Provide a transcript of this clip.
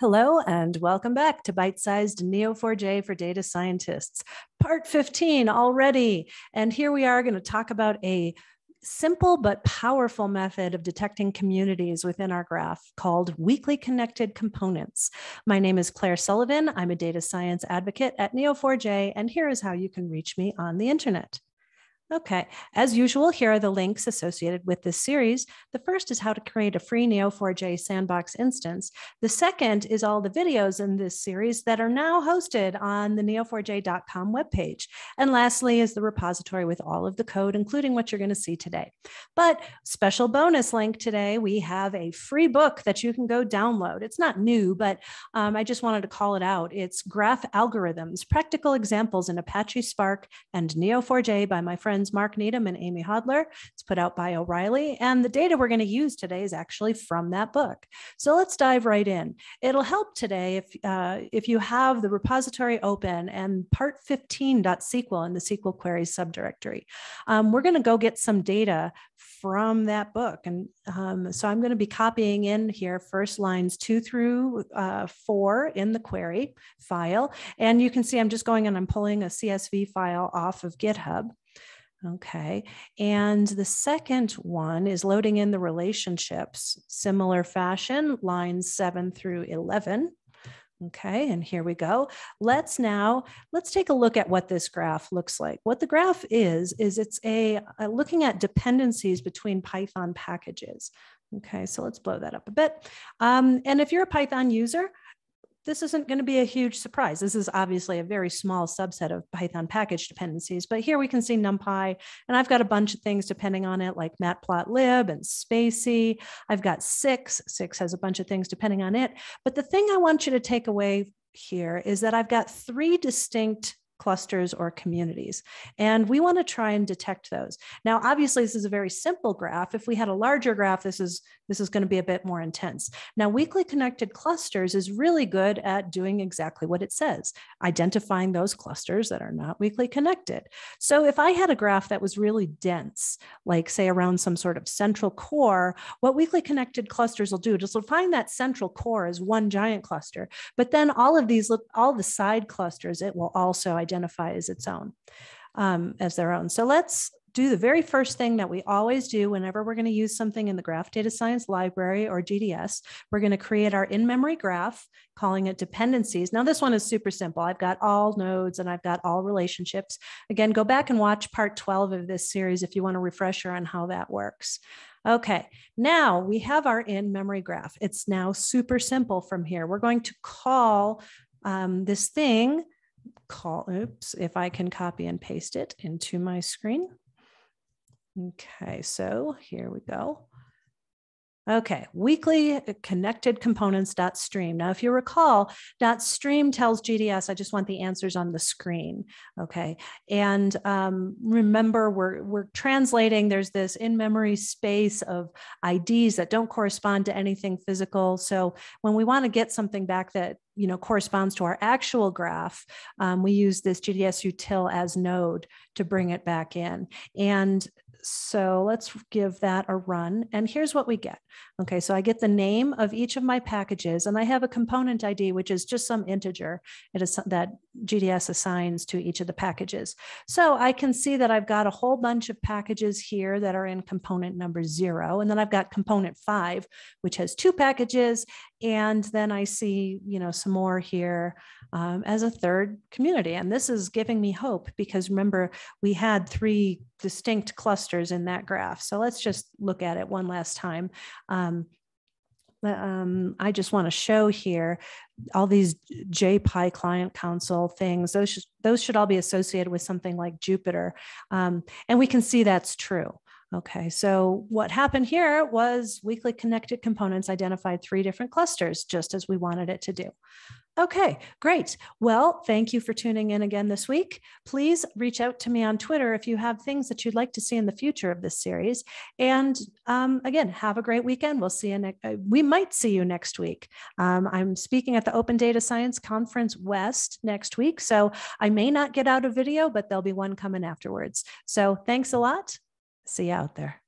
Hello, and welcome back to Bite Sized Neo4j for Data Scientists, part 15 already. And here we are going to talk about a simple but powerful method of detecting communities within our graph called weakly connected components. My name is Clair Sullivan. I'm a data science advocate at Neo4j, and here is how you can reach me on the internet. Okay, as usual, here are the links associated with this series. The first is how to create a free Neo4j sandbox instance. The second is all the videos in this series that are now hosted on the neo4j.com webpage. And lastly is the repository with all of the code, including what you're going to see today. But special bonus link today, we have a free book that you can go download. It's not new, but um, I just wanted to call it out. It's Graph Algorithms, Practical Examples in Apache Spark and Neo4j by my friend friends Mark Needham and Amy Hodler. It's put out by O'Reilly. And the data we're going to use today is actually from that book. So let's dive right in. It'll help today if, uh, if you have the repository open and part 15.sql in the SQL queries subdirectory. Um, we're going to go get some data from that book. And um, so I'm going to be copying in here first lines two through uh, four in the query file. And you can see I'm just going and I'm pulling a CSV file off of GitHub. Okay. And the second one is loading in the relationships, similar fashion, lines seven through 11. Okay, and here we go. Let's now, let's take a look at what this graph looks like. What the graph is, is it's a, a looking at dependencies between Python packages. Okay, so let's blow that up a bit. Um, and if you're a Python user, this isn't going to be a huge surprise. This is obviously a very small subset of Python package dependencies, but here we can see NumPy, and I've got a bunch of things depending on it, like matplotlib and spaCy. I've got six. Six has a bunch of things depending on it. But the thing I want you to take away here is that I've got three distinct clusters or communities. And we want to try and detect those. Now, obviously, this is a very simple graph. If we had a larger graph, this is, this is going to be a bit more intense. Now, weakly connected clusters is really good at doing exactly what it says, identifying those clusters that are not weakly connected. So if I had a graph that was really dense, like say around some sort of central core, what weakly connected clusters will do is will find that central core as one giant cluster, but then all of these, all the side clusters, it will also identify identify as its own, um, as their own. So let's do the very first thing that we always do whenever we're going to use something in the Graph Data Science Library or GDS. We're going to create our in-memory graph, calling it dependencies. Now, this one is super simple. I've got all nodes and I've got all relationships. Again, go back and watch part 12 of this series if you want a refresher on how that works. Okay, now we have our in-memory graph. It's now super simple from here. We're going to call um, this thing call, oops, if I can copy and paste it into my screen. Okay, so here we go. Okay, weakly connected components dot stream. Now, if you recall, dot stream tells GDS, I just want the answers on the screen. Okay, and um, remember, we're we're translating. There's this in-memory space of IDs that don't correspond to anything physical. So when we want to get something back that you know corresponds to our actual graph, um, we use this GDS util as node to bring it back in. And so let's give that a run. And here's what we get. Okay, so I get the name of each of my packages, and I have a component ID, which is just some integer it is that GDS assigns to each of the packages. So I can see that I've got a whole bunch of packages here that are in component number zero. And then I've got component five, which has two packages. And then I see, you know, some more here um, as a third community. And this is giving me hope because remember, we had three distinct clusters in that graph. So let's just look at it one last time. Um, um, I just want to show here all these JPy client console things. Those should, those should all be associated with something like Jupyter. Um, and we can see that's true. Okay, so what happened here was weakly connected components identified three different clusters, just as we wanted it to do. Okay, great. Well, thank you for tuning in again this week. Please reach out to me on Twitter if you have things that you'd like to see in the future of this series. And um, again, have a great weekend. We'll see you next. Uh, we might see you next week. Um, I'm speaking at the Open Data Science Conference West next week, so I may not get out a video, but there'll be one coming afterwards. So thanks a lot. See you out there.